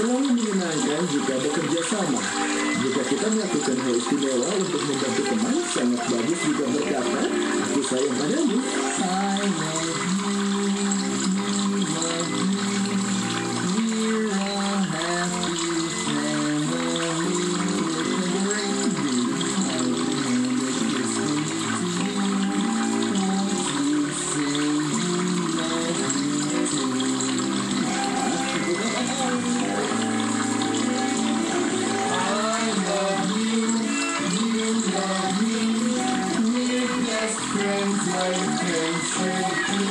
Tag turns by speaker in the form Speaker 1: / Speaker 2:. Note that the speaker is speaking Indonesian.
Speaker 1: Selalu menyenangkan jika bekerja sama. Jika kita melakukan hal istimewa untuk membantu teman, sangat bagus jika berkata, aku sayang padamu.
Speaker 2: You. Thank you.